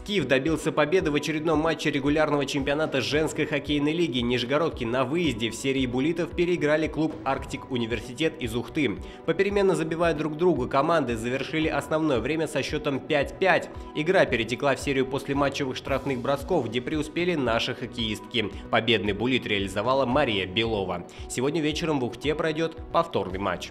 Скиф добился победы в очередном матче регулярного чемпионата женской хоккейной лиги. Нижегородки на выезде в серии буллитов переиграли клуб «Арктик Университет» из Ухты. Попеременно забивая друг другу, команды завершили основное время со счетом 5-5. Игра перетекла в серию после матчевых штрафных бросков, где преуспели наши хоккеистки. Победный буллит реализовала Мария Белова. Сегодня вечером в Ухте пройдет повторный матч.